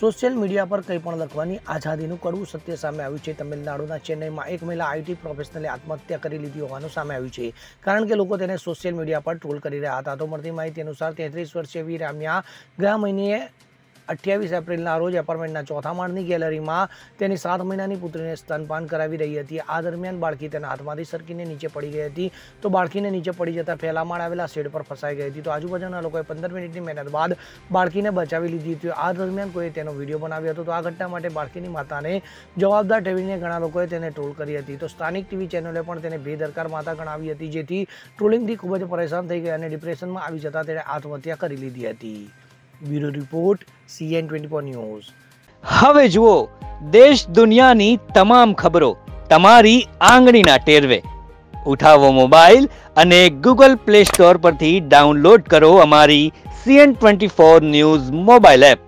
Social media પર કંઈ પણ લખવાની આઝાદીનું કડવું સત્ય સામે આવ્યું છે. તમિલનાડુના ચેન્નઈમાં એક મહિલા આઈટી પ્રોફેશનલે આત્મહત્યા કરી લીધી હોવાનું સામે આવ્યું છે. કારણ કે લોકો તેને સોશિયલ મીડિયા પર ટ્રોલ કરી રહ્યા હતા. તો મળતી માહિતી અનુસાર તેત્રીસ વર્ષીય વી રામ્યા ગયા મહિને અઠ્યાવીસ એપ્રિલના રોજ એપાર્ટમેન્ટના ચોથા માળની ગેલેરીમાં તેની સાત મહિનાની પુત્રીને સ્તનપાન કરાવી રહી હતી આ દરમિયાન બાળકી તેના હાથમાંથી સરકીને નીચે પડી ગઈ હતી તો બાળકીને નીચે પડી જતા ફેલામાળ આવેલા શેડ પર ફસાઈ ગઈ હતી તો આજુબાજુના લોકોએ પંદર મિનિટની મહેનત બાદ બાળકીને બચાવી લીધી હતી આ દરમિયાન કોઈએ તેનો વિડીયો બનાવ્યો હતો તો આ ઘટના માટે બાળકીની માતાને જવાબદાર ઠેરવીને ઘણા લોકોએ તેને ટ્રોલ કરી હતી તો સ્થાનિક ટીવી ચેનલે પણ તેને બેદરકાર માતા ગણાવી હતી જેથી ટ્રોલિંગથી ખૂબ જ પરેશાન થઈ ગઈ અને ડિપ્રેશનમાં આવી જતા તેણે આત્મહત્યા કરી લીધી હતી bureau report CN twenty four news. હવે જુઓ, દેશ દુનિયાની તમામ ખબરો તમારી આંગળીના ટેરવે. ઉઠાવો મોબાઈલ અને ગૂગલ પ્લે સ્ટોર પરથી ડાઉનલોડ કરો અમારી CN twenty four news mobile app.